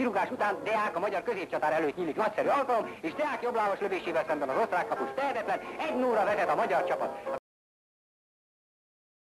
kirúgás után Deák a magyar középcsatár előtt nyílik nagyszerű alkalom, és Deák jobblábas lövésével szemben az osztrák kapus tehetetlen, egy nóra vezet a magyar csapat.